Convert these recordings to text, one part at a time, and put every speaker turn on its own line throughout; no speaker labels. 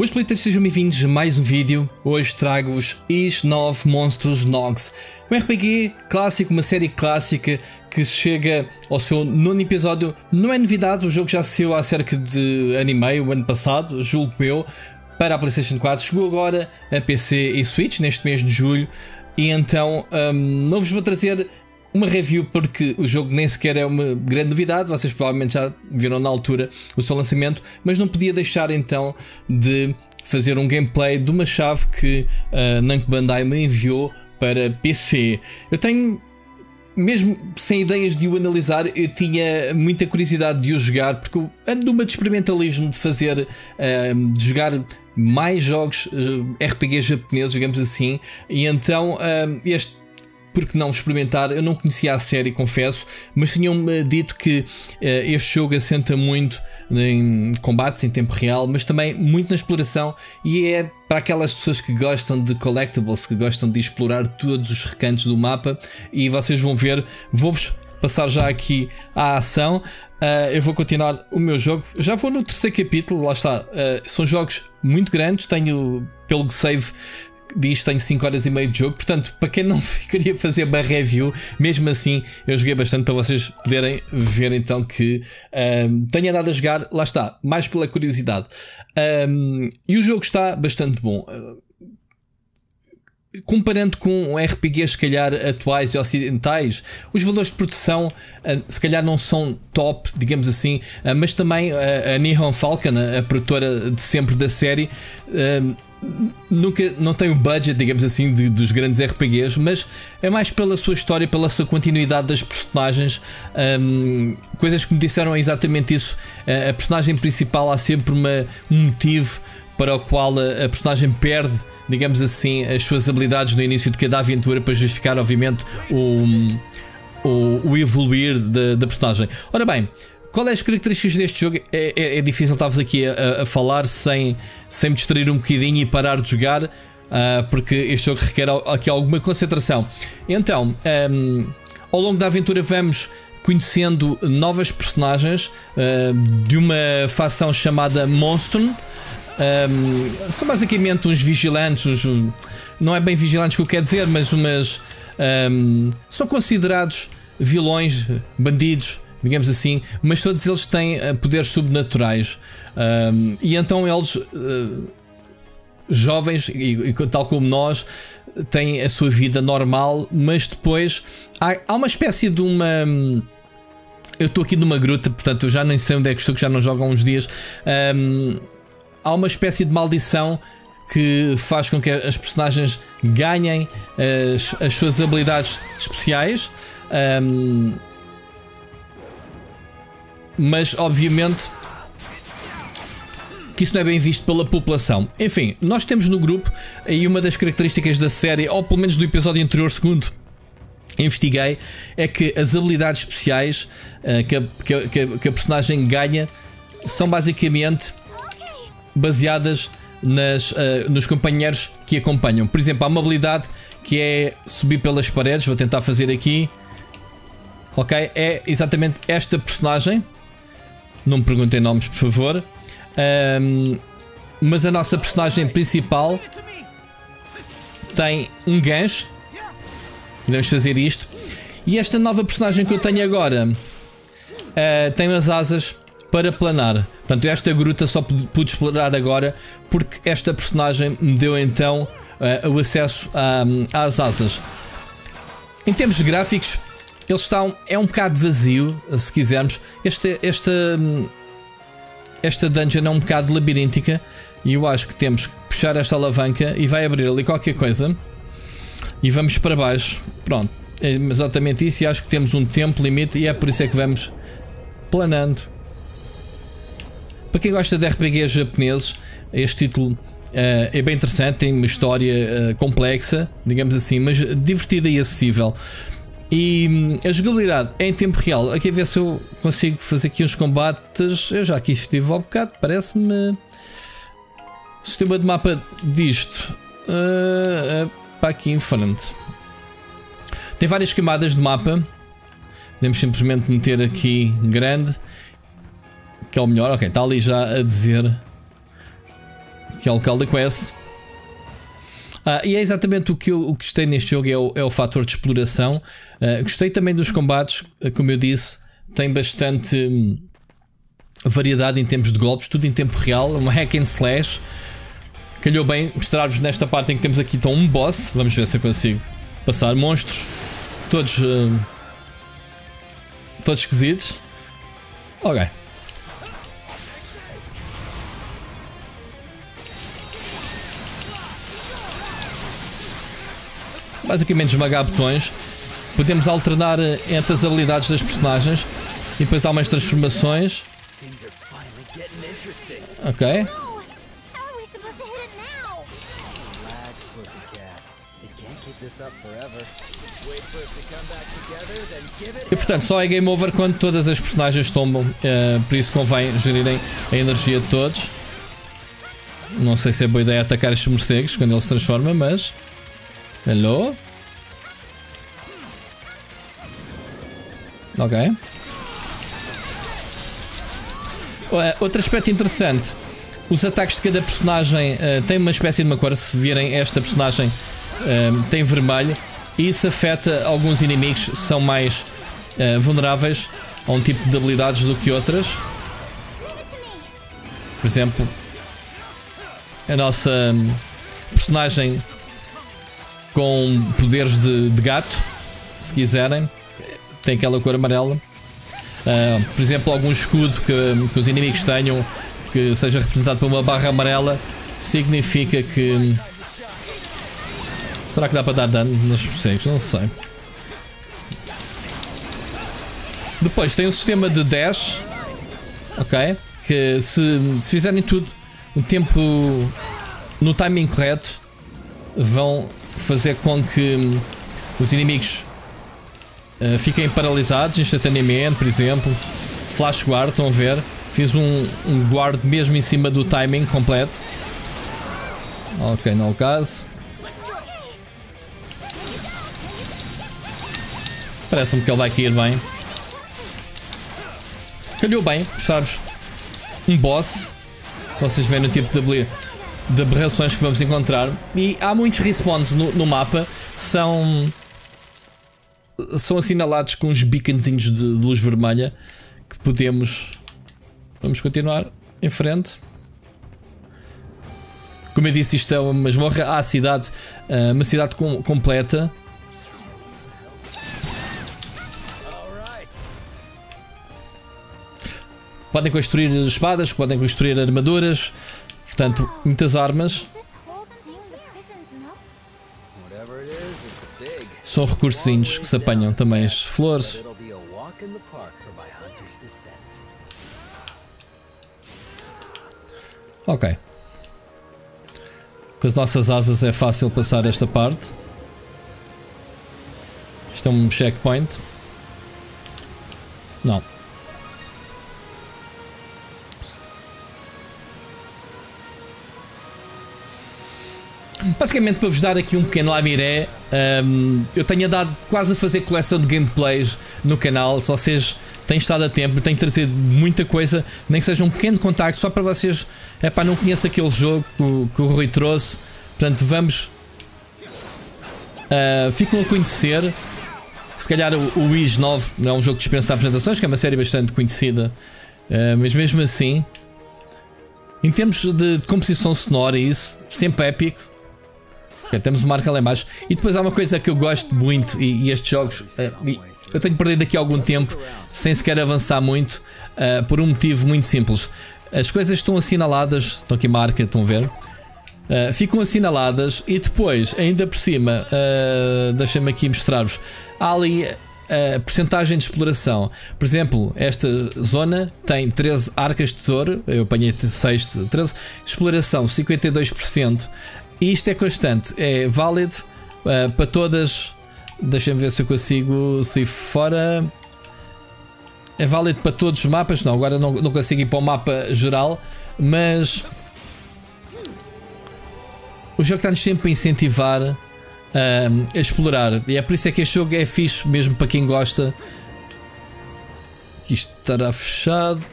Os Splitters sejam bem-vindos a mais um vídeo. Hoje trago-vos Is 9 Monstros Nogs, um RPG clássico, uma série clássica que chega ao seu nono episódio. Não é novidade, o jogo já saiu há cerca de ano e meio, o ano passado, julgo meu, para a PlayStation 4. Chegou agora a PC e Switch neste mês de julho. E então um, não vos vou trazer uma review porque o jogo nem sequer é uma grande novidade, vocês provavelmente já viram na altura o seu lançamento, mas não podia deixar então de fazer um gameplay de uma chave que a uh, Namco Bandai me enviou para PC. Eu tenho mesmo sem ideias de o analisar, eu tinha muita curiosidade de o jogar, porque eu ando numa de experimentalismo de fazer, uh, de jogar mais jogos uh, RPG japoneses, digamos assim, e então este porque não experimentar? Eu não conhecia a série, confesso, mas tinham-me dito que uh, este jogo assenta muito em combates em tempo real, mas também muito na exploração e é para aquelas pessoas que gostam de collectibles, que gostam de explorar todos os recantos do mapa e vocês vão ver, vou-vos passar já aqui à ação. Uh, eu vou continuar o meu jogo. Já vou no terceiro capítulo, lá está. Uh, são jogos muito grandes. Tenho, pelo save, diz que tenho 5 horas e meia de jogo, portanto, para quem não queria fazer uma review, mesmo assim eu joguei bastante para vocês poderem ver então que um, tenho andado a jogar, lá está, mais pela curiosidade. Um, e o jogo está bastante bom. Comparando com RPGs, se calhar, atuais e ocidentais, os valores de produção, se calhar, não são top, digamos assim, mas também a Nihon Falcon, a produtora de sempre da série, nunca não tem o budget, digamos assim, de, dos grandes RPGs, mas é mais pela sua história, pela sua continuidade das personagens. Um, coisas que me disseram exatamente isso. A, personagem principal há sempre uma, um motivo para o qual a, a, personagem perde, digamos assim, as suas habilidades no início de cada aventura para justificar, obviamente, o, o, o evoluir da personagem. Ora bem, qual é as características deste jogo? É, é, é difícil estar aqui a, a, falar sem, sem me distrair um bocadinho e parar de jogar, uh, porque este jogo requer aqui alguma concentração. Então, um, ao longo da aventura, vamos conhecendo novas personagens uh, de uma facção chamada Monstrum. Um, são basicamente uns vigilantes, uns, não é bem vigilantes que eu quero dizer, mas umas. Um, são considerados vilões, bandidos digamos assim, mas todos eles têm uh, poderes sobrenaturais. Um, e então eles, uh, jovens, e, e, tal como nós, têm a sua vida normal, mas depois há, há uma espécie de uma. Eu estou aqui numa gruta, portanto eu já nem sei onde é que estou, que já não jogo há uns dias. Um, há uma espécie de maldição que faz com que as personagens ganhem as, as suas habilidades especiais. Um, mas obviamente que isso não é bem visto pela população. Enfim, nós temos no grupo aí uma das características da série, ou pelo menos do episódio anterior, segundo investiguei, é que as habilidades especiais uh, que, a, que, a, que, a, personagem ganha são basicamente baseadas nas, uh, nos companheiros que acompanham. Por exemplo, há uma habilidade que é subir pelas paredes, vou tentar fazer aqui. Ok? É exatamente esta personagem não me perguntem nomes, por favor. Um, mas a nossa personagem principal tem um gancho. Podemos fazer isto. E esta nova personagem que eu tenho agora uh, tem as asas para planar. Portanto, esta gruta só pude explorar agora porque esta personagem me deu então uh, o acesso às asas. Em termos gráficos, eles estão. É um bocado vazio, se quisermos. Este, esta, esta dungeon é um bocado labiríntica. E eu acho que temos que puxar esta alavanca e vai abrir ali qualquer coisa. E vamos para baixo. Pronto. É exatamente isso. E acho que temos um tempo limite. E é por isso é que vamos planando. Para quem gosta de RPGs japoneses, este título uh, é bem interessante. Tem uma história uh, complexa, digamos assim, mas divertida e acessível. E hum, a jogabilidade é em tempo real. Aqui a ver se eu consigo fazer aqui uns combates. Eu já aqui estive ao bocado, parece-me. Sistema de mapa disto. Uh, uh, para aqui em frente. Tem várias camadas de mapa. Podemos simplesmente meter aqui grande. Que é o melhor. Ok, está ali já a dizer. que é o Calda Quest. Ah, e é exatamente o que eu gostei neste jogo: é o, é o fator de exploração. Uh, gostei também dos combates, como eu disse, tem bastante hum, variedade em termos de golpes, tudo em tempo real, uma hack and slash. Calhou bem mostrar-vos nesta parte em que temos aqui então um boss. Vamos ver se eu consigo passar monstros, todos, uh, todos esquisitos. Ok. Basicamente esmagar botões. Podemos alternar eh, entre as habilidades das personagens e depois há umas transformações. Ok. E portanto só é game over quando todas as personagens tombam, uh, por isso convém gerirem a energia de todos. Não sei se é boa ideia atacar estes morcegos quando ele se transforma, mas Hello? Ok. Outro aspecto interessante. Os ataques de cada personagem uh, têm uma espécie de uma cor. Se virem esta personagem uh, tem vermelho. E isso afeta alguns inimigos. São mais uh, vulneráveis a um tipo de habilidades do que outras. Por exemplo, a nossa um, personagem com poderes de, de gato, se quiserem. Tem aquela cor amarela. Uh, por exemplo, algum escudo que, que os inimigos tenham que seja representado por uma barra amarela significa que. Será que dá para dar dano nos morcegos? Não sei. Depois tem um sistema de dash, ok? Que se, se fizerem tudo no tempo no timing correto, vão fazer com que os inimigos uh, fiquem paralisados instantaneamente, por exemplo. Flash guard, estão a ver? Fiz um, um guard mesmo em cima do timing completo. Ok, não é o caso. Parece-me que ele vai cair bem. Calhou bem, mostrar-vos um boss. Vocês veem o tipo de habilidade de aberrações que vamos encontrar. E há muitos respawns no, no mapa, são são assinalados com uns beaconzinhos de, luz vermelha que podemos. Vamos continuar em frente. Como eu disse, isto é uma masmorra. A cidade, eh, uma cidade com, completa. Podem construir espadas, podem construir armaduras, Portanto, muitas armas. São recursos que se apanham também as flores. Ok. Com as nossas asas é fácil passar esta parte. Isto é um checkpoint. Não. Basicamente, para vos dar aqui um pequeno lamiré, um, eu tenho andado quase a fazer coleção de gameplays no canal. Se vocês têm estado a tempo, tenho trazido muita coisa, nem que seja um pequeno contacto, só para vocês. É para não conheço aquele jogo que o, que o Rui trouxe. Portanto, vamos. Uh, ficam a conhecer. Se calhar o, o Wiz 9 não é um jogo que dispensa apresentações, que é uma série bastante conhecida, uh, mas mesmo assim, em termos de, de composição sonora, isso sempre épico. Okay, temos o marca lá embaixo. E depois há uma coisa que eu gosto muito, e, e estes jogos, uh, eu tenho perdido aqui algum tempo sem sequer avançar muito, uh, por um motivo muito simples. As coisas estão assinaladas, estão aqui marca, estão a ver? Uh, ficam assinaladas e depois, ainda por cima, uh, deixem-me aqui mostrar-vos. Há ali a percentagem de exploração. Por exemplo, esta zona tem 13 arcas de tesouro, eu apanhei 6, 13, exploração 52%. E isto é constante, é válido uh, para todas. Deixa-me ver se eu consigo sair fora. É válido para todos os mapas. Não, agora não, não consigo ir para o mapa geral, mas o jogo está-nos sempre a incentivar uh, a explorar. E é por isso é que este jogo é fixe, mesmo para quem gosta. Aqui estará fechado.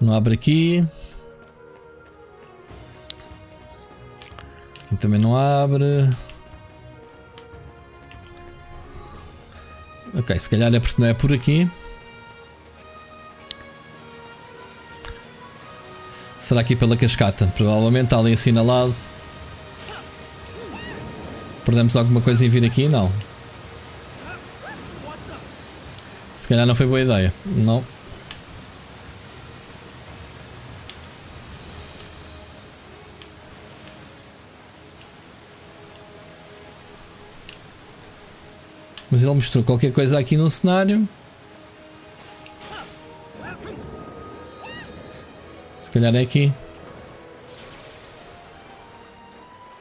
Não abre aqui. Aqui também não abre. Ok, se calhar é porque não é por aqui. Será aqui pela cascata? Provavelmente está ali assinalado. Perdemos alguma coisa em vir aqui? Não. Se calhar não foi boa ideia. Não. Mas ele mostrou qualquer coisa aqui no cenário. Se calhar é aqui.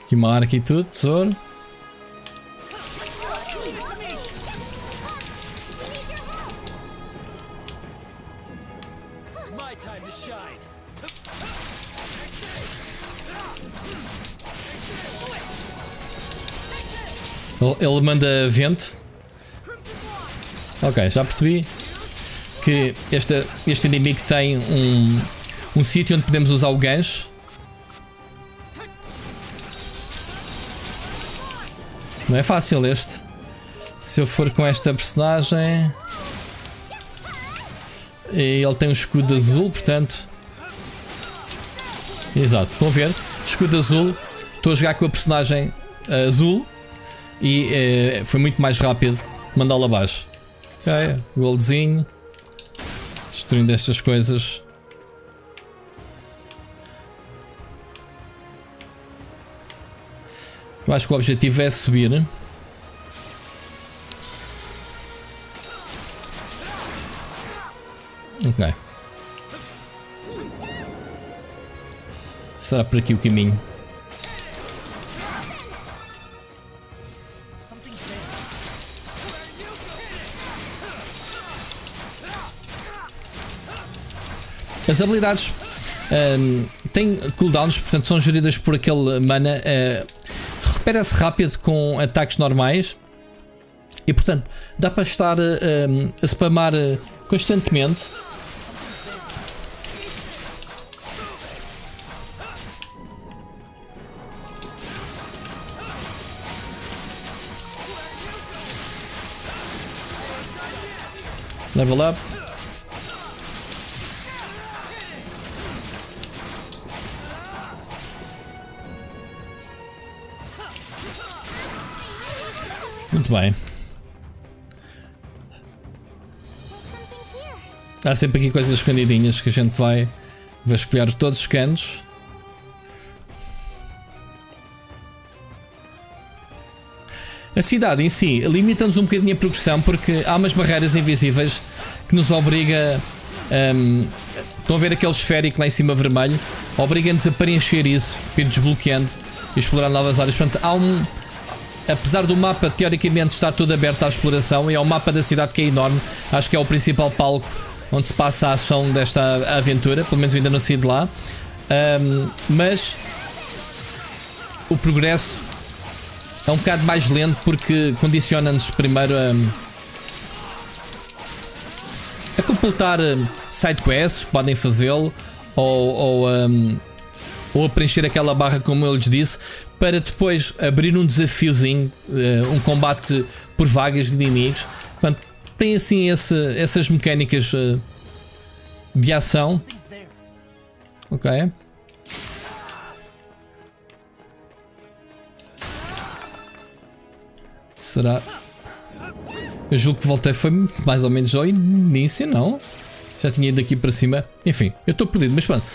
Aqui uma arca e tudo, tesouro. Ele manda vento Ok, já percebi que este, este inimigo tem um, um sítio onde podemos usar o gancho. Não é fácil este. Se eu for com esta personagem. Ele tem um escudo azul, portanto. Exato, estão a ver? Escudo azul. Estou a jogar com a personagem azul. E eh, foi muito mais rápido mandá-lo abaixo. Ok, goldzinho. Destruindo estas coisas. Eu acho que o objetivo é subir. Ok. Será por aqui o caminho? As habilidades um, têm cooldowns, portanto são geridas por aquele mana. Uh, Recupera-se rápido com ataques normais. E portanto, dá para estar uh, a spamar uh, constantemente. Level up. Muito bem. Há sempre aqui coisas escondidinhas que a gente vai vasculhar todos os canos. A cidade em si limita-nos um bocadinho a progressão porque há umas barreiras invisíveis que nos obriga. Um, estão a ver aquele esférico lá em cima vermelho? Obriga-nos a preencher isso, ir desbloqueando e explorar novas áreas. Portanto, há um, apesar do mapa teoricamente estar todo aberto à exploração, e é o mapa da cidade que é enorme, acho que é o principal palco onde se passa a ação desta aventura, pelo menos ainda não saí de lá. Um, mas o progresso é um bocado mais lento porque condiciona-nos primeiro a, a completar sidequests que podem fazê-lo ou, ou, um, ou preencher aquela barra, como eu lhes disse, para depois abrir um desafiozinho, uh, um combate por vagas de inimigos. Portanto, tem assim esse, essas mecânicas uh, de ação. Ok. Será? Eu julgo que voltei foi mais ou menos ao início, não? Já tinha ido aqui para cima. Enfim, eu estou perdido, mas pronto.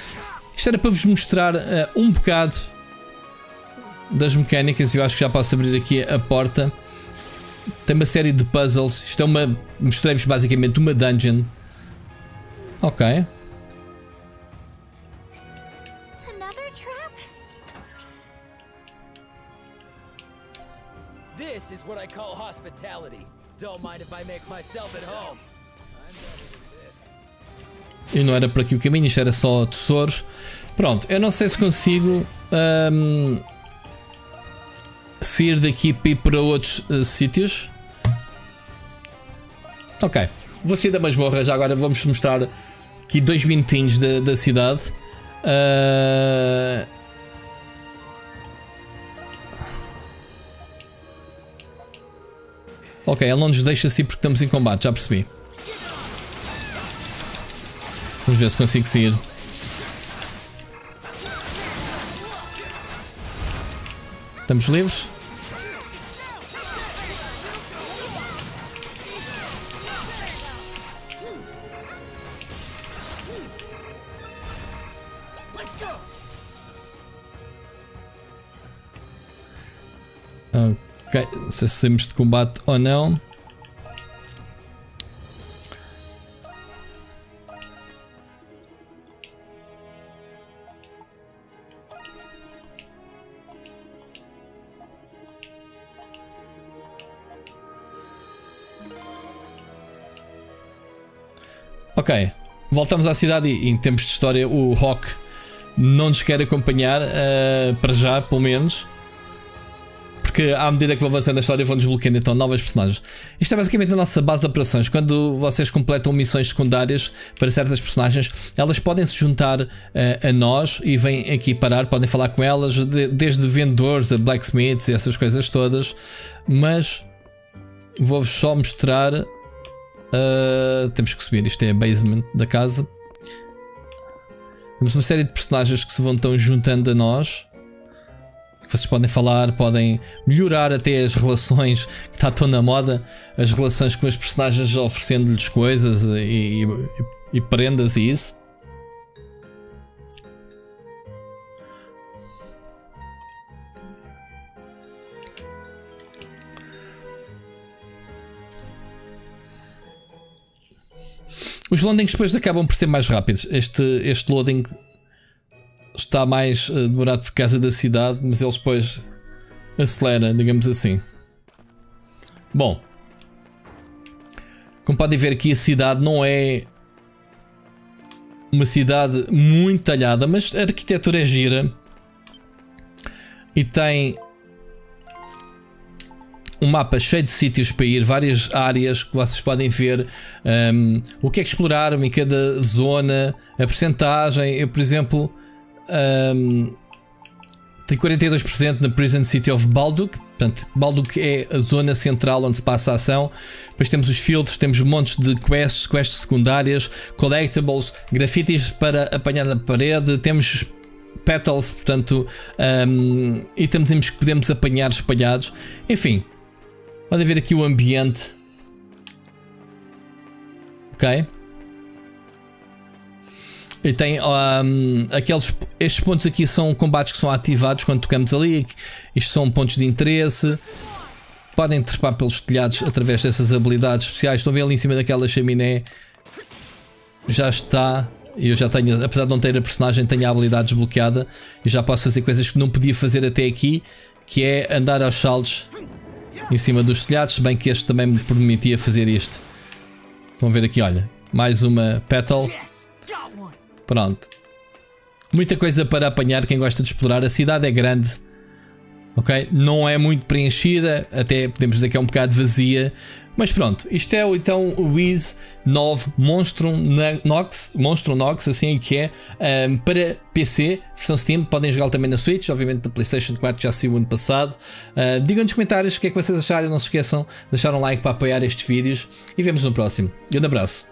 Isto era para vos mostrar uh, um bocado das mecânicas, eu acho que já posso abrir aqui a porta. Tem uma série de puzzles. Isto é uma. Mostrei-vos basicamente uma dungeon. Ok. This is what I call hospitality. Don't mind if I make myself at home. E não era por aqui o caminho, isto era só tesouros. Pronto, eu não sei se consigo um, sair daqui para ir para outros uh, sítios. Ok, vou sair da masmorra já agora. Vamos mostrar aqui dois minutinhos da, da cidade. Uh... Ok, ele não nos deixa assim porque estamos em combate, já percebi. Vamos ver se consigo sair. Estamos livres? Ok, se saímos de combate ou não. Ok, voltamos à cidade e em tempos de história o Rock não nos quer acompanhar, uh, para já, pelo menos. Porque à medida que vou avançando a história vão desbloqueando então novas personagens. Isto é basicamente a nossa base de operações. Quando vocês completam missões secundárias para certas personagens, elas podem se juntar uh, a nós e vêm aqui parar, podem falar com elas, de, desde vendedores a blacksmiths e essas coisas todas. Mas vou-vos só mostrar. Uh, temos que subir, isto é a basement da casa. Temos uma série de personagens que se vão então juntando a nós vocês podem falar, podem melhorar até as relações que está tão na moda, as relações com os personagens oferecendo-lhes coisas e, e, e prendas e isso. Os loadings depois acabam por ser mais rápidos. Este, este loading está mais uh, demorado por causa da cidade, mas eles depois acelera, digamos assim. Bom, como podem ver aqui, a cidade não é uma cidade muito talhada, mas a arquitetura é gira e tem um mapa cheio de sítios para ir, várias áreas que vocês podem ver um, o que é que exploraram em cada zona, a percentagem. Eu, por exemplo, um, tem 42% na Prison City of Balduk. Portanto, Balduk é a zona central onde se passa a ação. Depois temos os filtros, temos montes de quests, quests secundárias, collectibles, grafites para apanhar na parede, temos petals, portanto, um, itens que podemos apanhar espalhados. Enfim, podem ver aqui o ambiente. Ok? E tem um, aqueles. Estes pontos aqui são combates que são ativados quando tocamos ali. Isto são pontos de interesse. Podem trepar pelos telhados através dessas habilidades especiais. Estão a ver ali em cima daquela chaminé. Já está. Eu já tenho, apesar de não ter a personagem, tenho a habilidade desbloqueada. E já posso fazer coisas que não podia fazer até aqui. Que é andar aos saltos em cima dos telhados. Bem que este também me permitia fazer isto. Vão ver aqui, olha. Mais uma petal. Pronto. Muita coisa para apanhar quem gosta de explorar. A cidade é grande. Ok? Não é muito preenchida. Até podemos dizer que é um bocado vazia. Mas pronto, isto é então o Wiz 9 Monstrum Nox, Monstrum Nox, assim é que é, um, para PC, versão Steam. Podem jogá-lo também na Switch, obviamente na PlayStation 4 já saiu ano passado. Uh, digam nos comentários o que é que vocês acharam. Não se esqueçam de deixar um like para apoiar estes vídeos e vemos no próximo. Grande abraço.